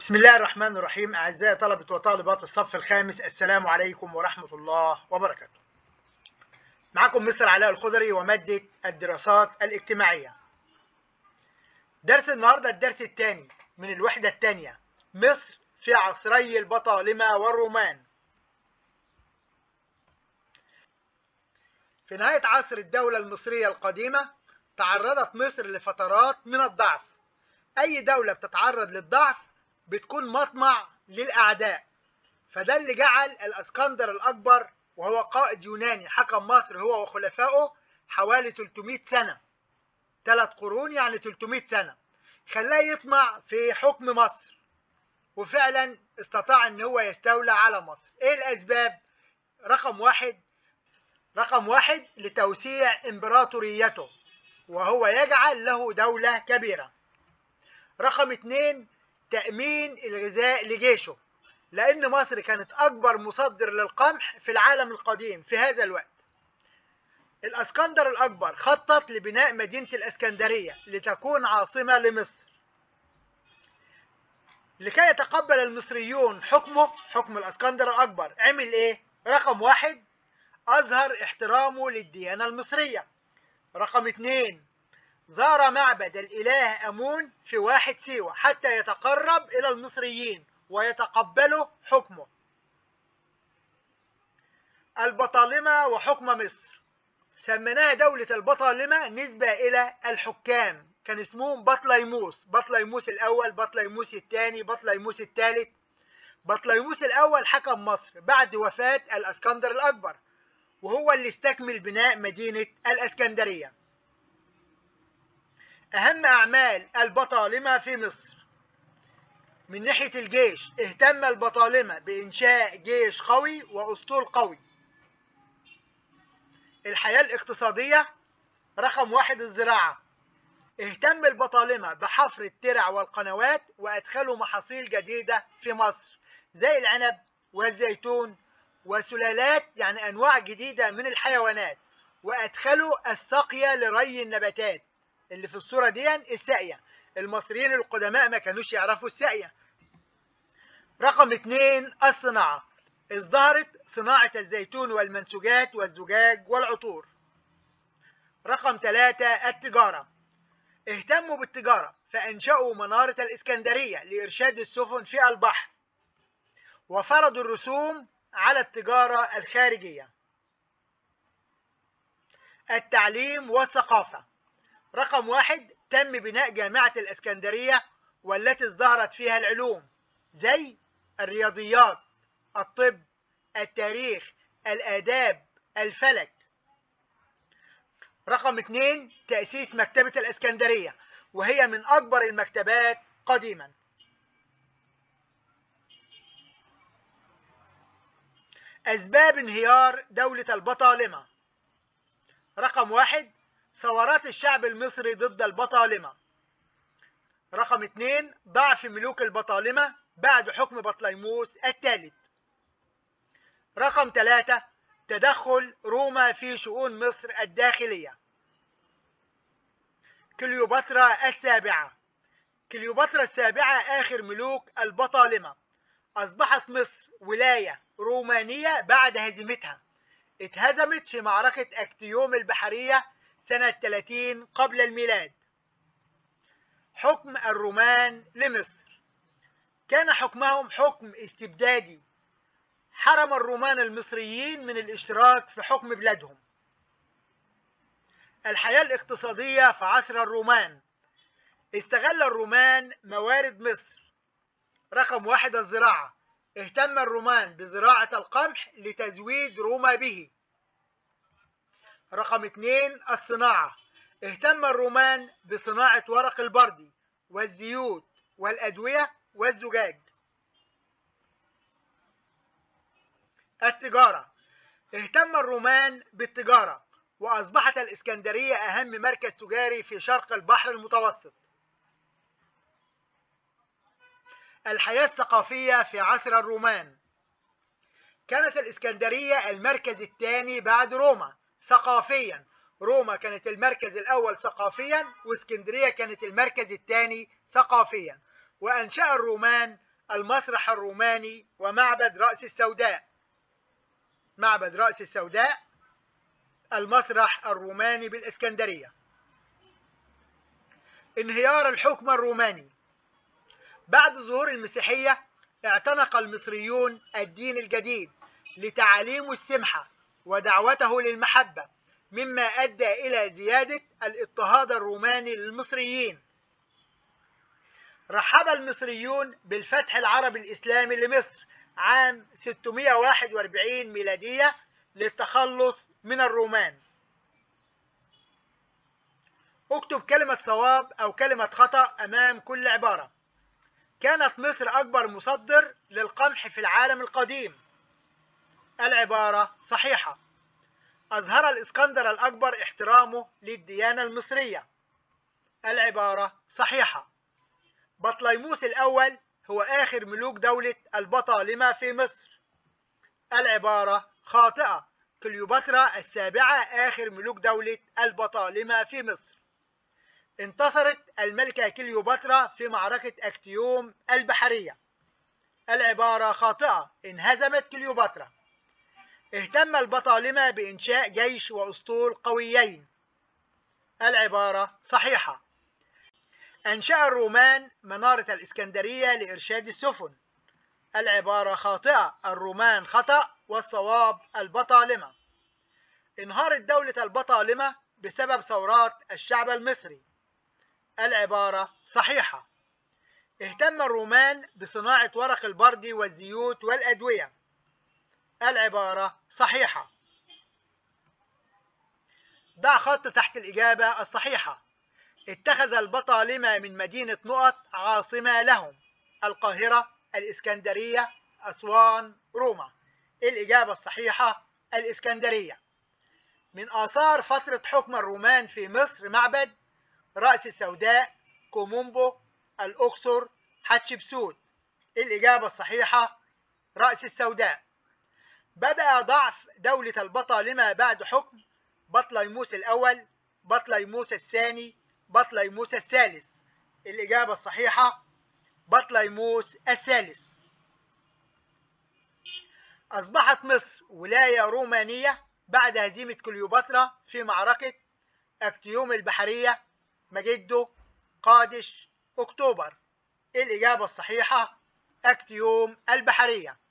بسم الله الرحمن الرحيم. أعزائي طلبة وطالبات الصف الخامس السلام عليكم ورحمة الله وبركاته. معكم مستر علاء الخضري ومادة الدراسات الاجتماعية. درس النهاردة الدرس الثاني من الوحدة الثانية. مصر في عصري البطالمة والرومان. في نهاية عصر الدولة المصرية القديمة تعرضت مصر لفترات من الضعف. أي دولة بتتعرض للضعف بتكون مطمع للأعداء. فده اللي جعل الأسكندر الأكبر وهو قائد يوناني حكم مصر هو وخلفائه حوالي 300 سنة. ثلاث قرون يعني 300 سنة. خلاه يطمع في حكم مصر. وفعلا استطاع إن هو يستولى على مصر. إيه الأسباب؟ رقم واحد رقم واحد لتوسيع إمبراطوريته وهو يجعل له دولة كبيرة. رقم اتنين تأمين الغذاء لجيشه لأن مصر كانت أكبر مصدر للقمح في العالم القديم في هذا الوقت. الأسكندر الأكبر خطط لبناء مدينة الأسكندرية لتكون عاصمة لمصر. لكي يتقبل المصريون حكمه حكم الأسكندر الأكبر عمل إيه؟ رقم واحد أظهر احترامه للديانة المصرية. رقم اتنين زار معبد الإله أمون في واحد سيوة حتى يتقرب إلى المصريين ويتقبلوا حكمه. البطالمة وحكم مصر. سميناها دولة البطالمة نسبة إلى الحكام. كان اسمهم بطليموس. بطليموس الأول بطليموس الثاني بطليموس الثالث. بطليموس الأول حكم مصر بعد وفاة الأسكندر الأكبر وهو اللي استكمل بناء مدينة الأسكندرية. أهم أعمال البطالمة في مصر. من ناحية الجيش اهتم البطالمة بإنشاء جيش قوي وأسطول قوي. الحياة الاقتصادية رقم واحد الزراعة. اهتم البطالمة بحفر الترع والقنوات وأدخلوا محاصيل جديدة في مصر زي العنب والزيتون وسلالات يعني أنواع جديدة من الحيوانات وأدخلوا السقية لري النباتات. اللي في الصورة دي الساقية. المصريين القدماء ما كانوش يعرفوا الساقية. رقم اتنين الصناعة. ازدهرت صناعة الزيتون والمنسوجات والزجاج والعطور. رقم ثلاثة التجارة. اهتموا بالتجارة فأنشأوا منارة الإسكندرية لإرشاد السفن في البحر. وفرضوا الرسوم على التجارة الخارجية. التعليم والثقافة. رقم واحد تم بناء جامعة الإسكندرية والتي ازدهرت فيها العلوم زي الرياضيات الطب التاريخ الآداب الفلك. رقم اثنين تأسيس مكتبة الإسكندرية وهي من أكبر المكتبات قديما. أسباب انهيار دولة البطالمة. رقم واحد ثورات الشعب المصري ضد البطالمة. رقم اثنين ضعف ملوك البطالمة بعد حكم بطليموس الثالث. رقم ثلاثة تدخل روما في شؤون مصر الداخلية. كليوباترا السابعة. كليوباترا السابعة آخر ملوك البطالمة. أصبحت مصر ولاية رومانية بعد هزيمتها. اتهزمت في معركة أكتيوم البحرية سنة 30 قبل الميلاد. حكم الرومان لمصر. كان حكمهم حكم استبدادي. حرم الرومان المصريين من الاشتراك في حكم بلادهم. الحياة الاقتصادية في عصر الرومان. استغل الرومان موارد مصر. رقم واحد الزراعة. اهتم الرومان بزراعة القمح لتزويد روما به. رقم اثنين الصناعة. اهتم الرومان بصناعة ورق البردي والزيوت والأدوية والزجاج. التجارة. اهتم الرومان بالتجارة وأصبحت الإسكندرية أهم مركز تجاري في شرق البحر المتوسط. الحياة الثقافية في عصر الرومان. كانت الإسكندرية المركز الثاني بعد روما ثقافيا. روما كانت المركز الأول ثقافيا وإسكندرية كانت المركز الثاني ثقافيا. وأنشأ الرومان المسرح الروماني ومعبد رأس السوداء. معبد رأس السوداء المسرح الروماني بالإسكندرية. انهيار الحكم الروماني. بعد ظهور المسيحية اعتنق المصريون الدين الجديد لتعاليمه السمحة. ودعوته للمحبة مما أدى إلى زيادة الاضطهاد الروماني للمصريين. رحب المصريون بالفتح العربي الإسلامي لمصر عام 641 ميلادية للتخلص من الرومان. أكتب كلمة صواب أو كلمة خطأ أمام كل عبارة. كانت مصر أكبر مصدر للقمح في العالم القديم. العبارة صحيحة. أظهر الإسكندر الأكبر احترامه للديانة المصرية. العبارة صحيحة. بطليموس الأول هو آخر ملوك دولة البطالمة في مصر. العبارة خاطئة. كليوباترا السابعة آخر ملوك دولة البطالمة في مصر. انتصرت الملكة كليوباترا في معركة أكتيوم البحرية. العبارة خاطئة. انهزمت كليوباترا. اهتم البطالمة بإنشاء جيش وأسطول قويين. العبارة صحيحة. أنشأ الرومان منارة الإسكندرية لإرشاد السفن. العبارة خاطئة. الرومان خطأ والصواب البطالمة. انهارت دولة البطالمة بسبب ثورات الشعب المصري. العبارة صحيحة. اهتم الرومان بصناعة ورق البرد والزيوت والأدوية. العبارة صحيحة. ضع خط تحت الإجابة الصحيحة. اتخذ البطالمة من مدينة نقط عاصمة لهم القاهرة الإسكندرية أسوان روما. الإجابة الصحيحة الإسكندرية. من آثار فترة حكم الرومان في مصر معبد رأس السوداء كومومبو الأقصر حتشبسوت. الإجابة الصحيحة رأس السوداء. بدأ ضعف دولة البطالمة بعد حكم بطليموس الأول بطليموس الثاني بطليموس الثالث. الإجابة الصحيحة بطليموس الثالث. أصبحت مصر ولاية رومانية بعد هزيمة كليوباترا في معركة أكتيوم البحرية مجدو قادش أكتوبر. الإجابة الصحيحة أكتيوم البحرية.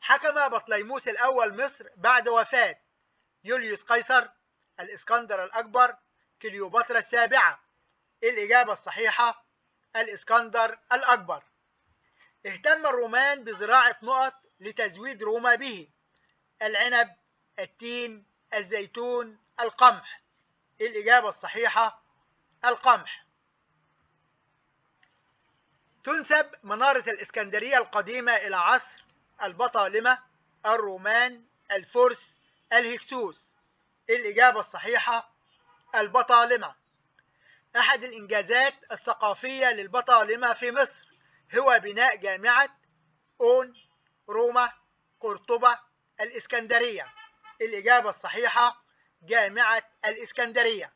حكم بطليموس الأول مصر بعد وفاة يوليوس قيصر الإسكندر الأكبر كليوباترا السابعة. الإجابة الصحيحة؟ الإسكندر الأكبر. اهتم الرومان بزراعة نقط لتزويد روما به. العنب التين الزيتون القمح. الإجابة الصحيحة؟ القمح. تنسب منارة الإسكندرية القديمة إلى عصر البطالمة الرومان الفرس الهكسوس. الإجابة الصحيحة البطالمة. أحد الإنجازات الثقافية للبطالمة في مصر هو بناء جامعة أون روما قرطبة الإسكندرية. الإجابة الصحيحة جامعة الإسكندرية.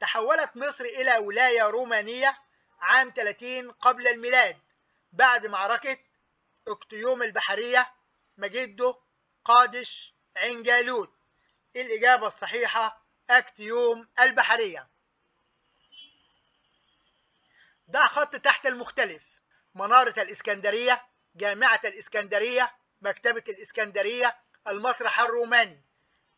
تحولت مصر إلى ولاية رومانية عام 30 قبل الميلاد بعد معركة اكتيوم البحرية مجدو قادش عين جالوت الإجابة الصحيحة؟ أكتيوم البحرية. ضع خط تحت المختلف. منارة الإسكندرية جامعة الإسكندرية مكتبة الإسكندرية المسرح الروماني.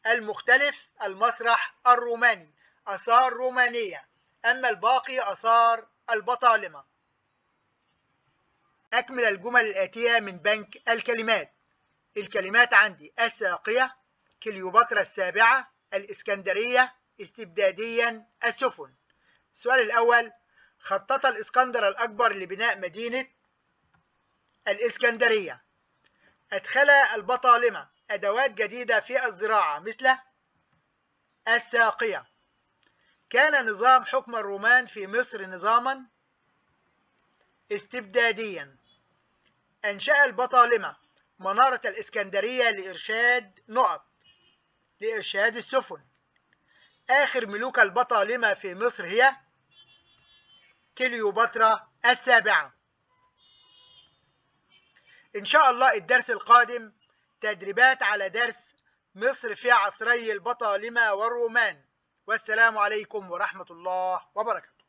المختلف المسرح الروماني آثار رومانية. أما الباقي آثار البطالمة. أكمل الجمل الآتية من بنك الكلمات. الكلمات عندي الساقية كليوباترا السابعة الإسكندرية استبداديا السفن. السؤال الأول خطط الإسكندر الأكبر لبناء مدينة الإسكندرية. أدخل البطالمة أدوات جديدة في الزراعة مثل الساقية. كان نظام حكم الرومان في مصر نظاما استبداديا. أنشأ البطالمة. منارة الإسكندرية لإرشاد نقط. لإرشاد السفن. آخر ملوك البطالمة في مصر هي كليوباترا السابعة. إن شاء الله الدرس القادم تدريبات على درس مصر في عصري البطالمة والرومان. والسلام عليكم ورحمة الله وبركاته.